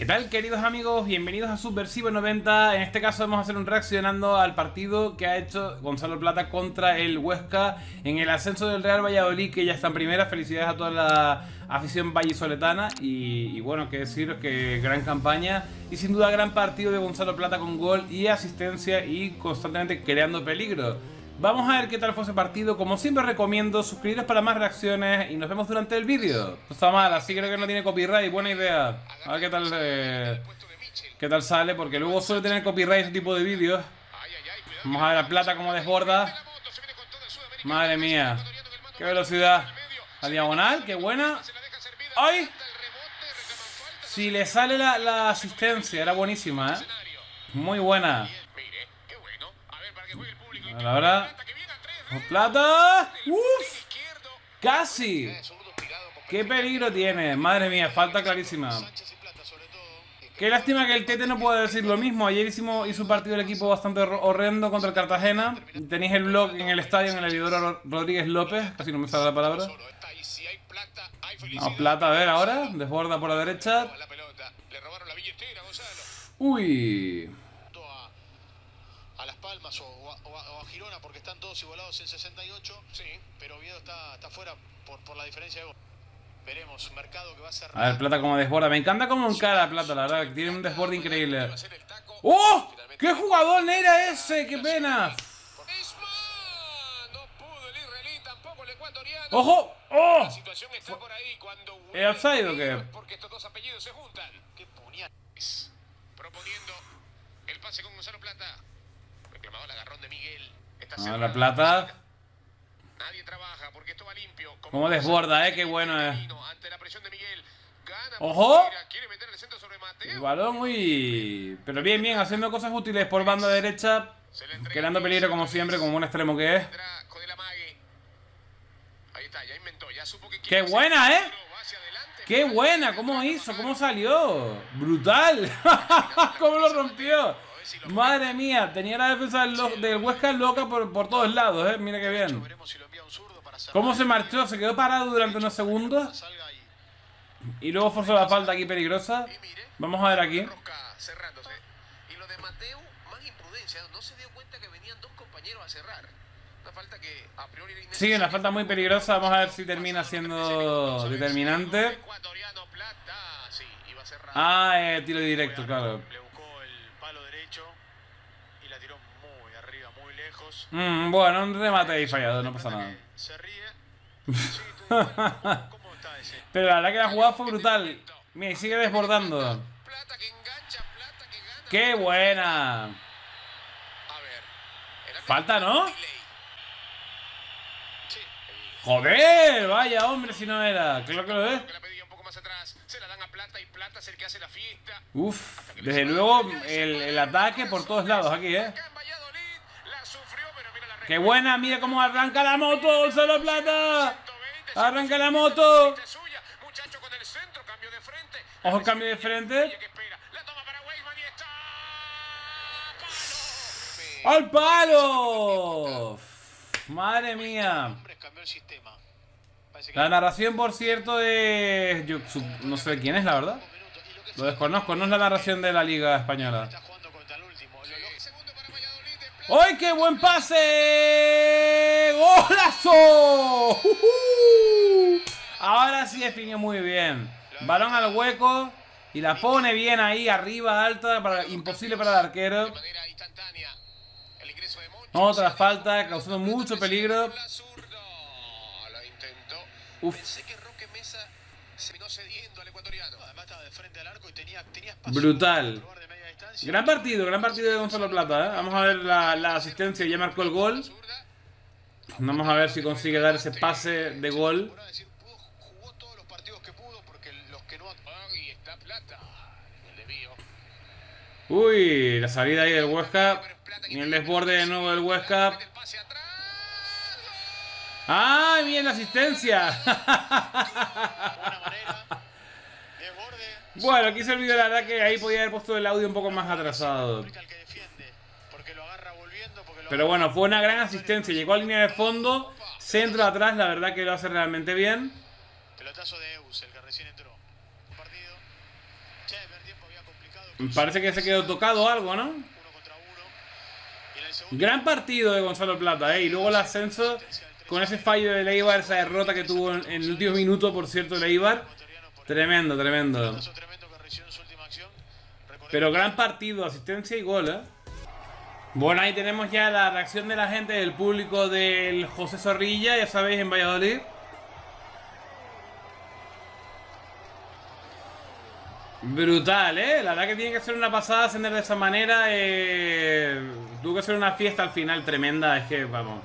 ¿Qué tal queridos amigos? Bienvenidos a Subversivo 90 En este caso vamos a hacer un reaccionando al partido que ha hecho Gonzalo Plata contra el Huesca En el ascenso del Real Valladolid que ya está en primera. Felicidades a toda la afición vallisoletana. Y, y bueno, qué deciros que gran campaña Y sin duda gran partido de Gonzalo Plata con gol y asistencia y constantemente creando peligro Vamos a ver qué tal fue ese partido. Como siempre recomiendo, suscribiros para más reacciones y nos vemos durante el vídeo. No está mal, así creo que no tiene copyright. Buena idea. A ver qué tal, eh, qué tal sale, porque luego suele tener copyright ese tipo de vídeos. Vamos a ver la plata como desborda. Madre mía. Qué velocidad. La diagonal, qué buena. ¡Ay! Si le sale la, la asistencia, era buenísima, ¿eh? Muy buena. La verdad. ¡Plata! ¡Uf! ¡Casi! ¡Qué peligro tiene! Madre mía, falta clarísima. Qué lástima que el Tete no pueda decir lo mismo. Ayer hicimos, hizo un partido del equipo bastante horrendo contra el Cartagena. Tenéis el blog en el estadio, en el edidor Rodríguez López. Casi no me sale la palabra. No, plata, a ver ahora. Desborda por la derecha. Uy a Las Palmas o, Girona porque están todos igualados en 68. Sí. Pero Oviedo está, está fuera por, por la diferencia de gol. Veremos, mercado que va a ser. A ver, Plata como desborda. Me encanta como encara Plata, la verdad. Tiene un desborde increíble. ¡Oh! ¡Qué jugador era ese! ¡Qué pena! ¡Ojo! ¡Oh! La situación está por ahí cuando ¿Es offside o qué? Porque estos dos apellidos se juntan. ¡Qué puñales! Proponiendo el pase con Gonzalo Plata el agarrón de Miguel. Esta la plata. Nadie trabaja porque esto va limpio. Como desborda, eh, qué bueno es. Gana ¡Ojo! El balón muy... Pero bien, bien, haciendo cosas útiles por banda derecha. Creando peligro como siempre, como un extremo que es. ¡Qué buena, eh! ¡Qué buena! ¿Cómo hizo? ¿Cómo salió? ¡Brutal! ¿Cómo lo rompió? Madre mía, tenía la defensa del, Huesca loca por, por, todos lados, eh. Mira qué bien. ¿Cómo se marchó? Se quedó parado durante unos segundos. Y luego forzó la falta aquí peligrosa. Vamos a ver aquí. Y lo de Mateo, más imprudencia, no se dio cuenta que venían dos compañeros a cerrar. Una falta que a priori Sí, una falta muy peligrosa. Vamos a ver si termina siendo determinante. Ah, eh, tiro directo, claro. Mm, bueno, un remate ahí fallado, no pasa nada. Pero la verdad que la jugada fue brutal. Mira, sigue desbordando. ¡Qué buena! Falta, ¿no? ¡Joder! Vaya, hombre, si no era. Claro que lo es. Uf, desde luego el ataque por todos lados aquí, ¿eh? ¡Qué buena! Mira cómo arranca la moto, solo plata. Arranca la moto. Ojo, cambio de frente. ¡Al palo! Madre mía. La narración, por cierto, de... No sé quién es, la verdad. Lo desconozco, no es la narración de la Liga Española. ¡Ay, qué buen pase! ¡Golazo! Ahora sí definió muy bien. Balón al hueco y la pone bien ahí, arriba, alta, para, imposible para el arquero. Otra falta, causando mucho peligro. Uf. Brutal. Gran partido, gran partido de Gonzalo Plata, ¿eh? Vamos a ver la, asistencia, ya marcó el gol. Vamos a ver si consigue dar ese pase de gol. Uy, la salida ahí del Huesca. Y el desborde de nuevo del Huesca. ¡Ay, bien la asistencia! Bueno, aquí se olvidó la verdad que ahí podía haber puesto el audio un poco más atrasado. Pero bueno, fue una gran asistencia. Llegó a línea de fondo, centro atrás, la verdad que lo hace realmente bien. Pelotazo de Eus, el que recién entró. Parece que se quedó tocado algo, ¿no? El Gran partido de Gonzalo Plata, ¿eh? Y luego el ascenso con ese fallo de Leibar, esa derrota que tuvo en, el último minuto, por cierto, Leibar. Tremendo, tremendo. Pero gran partido, asistencia y gol, ¿eh? Bueno, ahí tenemos ya la reacción de la gente, del público del José Zorrilla, ya sabéis, en Valladolid. Brutal, ¿eh? La verdad que tiene que ser una pasada ascender de esa manera. Eh... Tuvo que ser una fiesta al final tremenda, es que, vamos.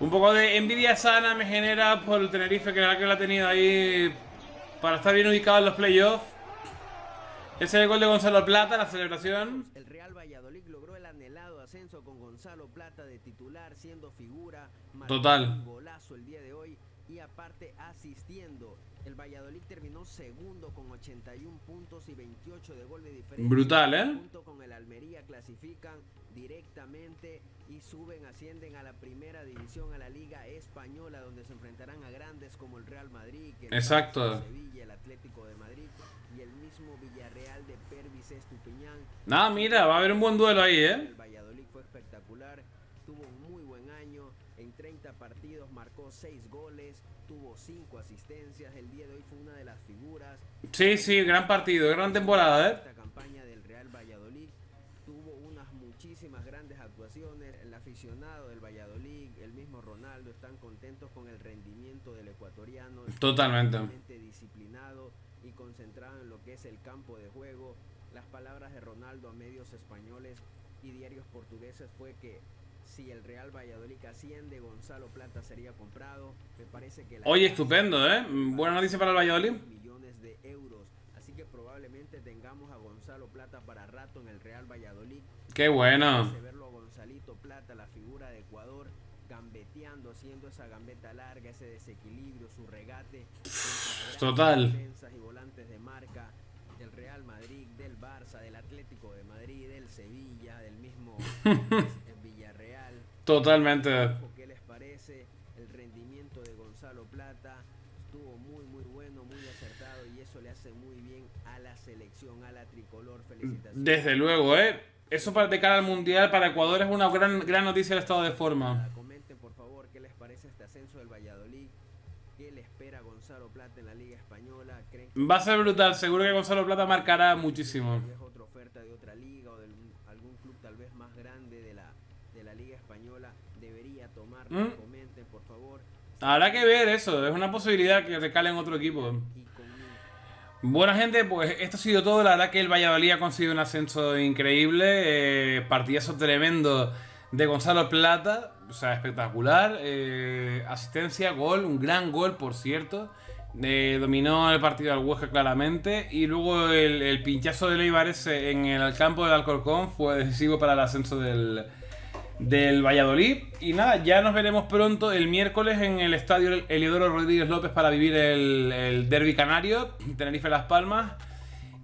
Un poco de envidia sana me genera por el Tenerife, que la verdad que lo ha tenido ahí para estar bien ubicado en los playoffs. Ese es el gol de Gonzalo Plata, la celebración. El Real Valladolid logró el anhelado ascenso con Gonzalo Plata de titular, siendo figura. Total. Golazo el día de hoy y aparte asistiendo. El Valladolid terminó segundo con 81 puntos y 28 de gol de diferencia. Brutal, ¿eh? Junto con el Almería clasifican directamente y suben, ascienden a la primera división, a la Liga Española, donde se enfrentarán a grandes como el Real Madrid, el Exacto. Sevilla, el Atlético de Madrid y el mismo Villarreal de Pervis Estupiñán. Mira, va a haber un buen duelo ahí, ¿eh? El Valladolid fue espectacular, tuvo un muy buen año, en 30 partidos marcó 6 goles, tuvo 5 asistencias, el día de hoy fue una de las figuras. Sí, sí, gran partido, gran temporada, ¿eh? Esta campaña del Real Valladolid tuvo unas muchísimas grandes actuaciones, el aficionado del Valladolid, el mismo Ronaldo, están contentos con el rendimiento del ecuatoriano. Totalmente. Disciplinado y concentrado en lo que es el campo de juego. Las palabras de Ronaldo a medios españoles y diarios portugueses fue que si el Real Valladolid asciende, Gonzalo Plata sería comprado. Me parece que la Oye, estupendo, ¿eh? Buena noticia para el Valladolid. millones de euros. Así que probablemente tengamos a Gonzalo Plata para rato en el Real Valladolid. Qué bueno. Verlo a Gonzalito Plata, la figura de Ecuador, gambeteando, haciendo esa gambeta larga, ese desequilibrio, su regate. Total. defensas y volantes de marca del Real Madrid, del Barça, del Atlético de Madrid, del Sevilla, del mismo Villarreal. Totalmente. Ojo, ¿Qué les parece? El rendimiento de Gonzalo Plata estuvo muy, muy bueno, muy acertado y eso le hace muy bien a la selección, a la tricolor. Felicitaciones. Desde luego, ¿eh? Eso para de cara al Mundial para Ecuador es una gran, gran noticia del estado de forma. Comenten por favor qué les parece este ascenso del Valladolid. ¿Qué le espera a Gonzalo Plata en la Liga Española? ¿Creen que Va a ser brutal, seguro que Gonzalo Plata marcará muchísimo. tal vez otra oferta de otra liga o de algún, algún club tal vez más grande de la, de la Liga Española debería tomar? ¿Mm? Comenten por favor. Habrá que ver eso, es una posibilidad que recale en otro equipo. Y. Buena gente, pues esto ha sido todo. La verdad que el Valladolid ha conseguido un ascenso increíble. Eh, partidazo tremendo de Gonzalo Plata. O sea, espectacular. Eh, asistencia, gol, un gran gol, por cierto. Eh, dominó el partido al Huesca claramente. Y luego el, el pinchazo de Leibar ese en el campo del Alcorcón fue decisivo para el ascenso del, del Valladolid. Y nada, ya nos veremos pronto el miércoles en el estadio Eliodoro Rodríguez López para vivir el, derby canario, Tenerife Las Palmas.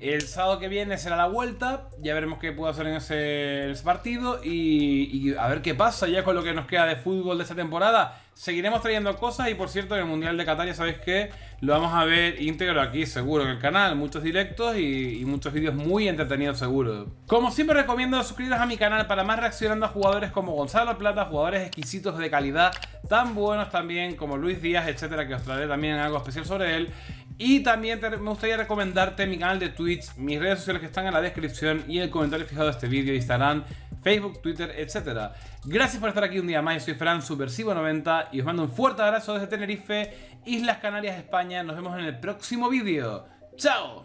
El sábado que viene será la vuelta, ya veremos qué puedo hacer en ese, partido y, y a ver qué pasa ya con lo que nos queda de fútbol de esta temporada. Seguiremos trayendo cosas y por cierto en el Mundial de Qatar ya sabéis que lo vamos a ver íntegro aquí seguro en el canal, muchos directos y, y muchos vídeos muy entretenidos seguro. Como siempre recomiendo suscribiros a mi canal para más reaccionando a jugadores como Gonzalo Plata, jugadores exquisitos de calidad, tan buenos también como Luis Díaz, etcétera, que os traeré también algo especial sobre él. Y también me gustaría recomendarte mi canal de Twitch, mis redes sociales que están en la descripción y el comentario fijado de este vídeo, Instagram, Facebook, Twitter, etc. Gracias por estar aquí un día más, yo soy Fran Subversivo90 y os mando un fuerte abrazo desde Tenerife, Islas Canarias, España. Nos vemos en el próximo vídeo. ¡Chao!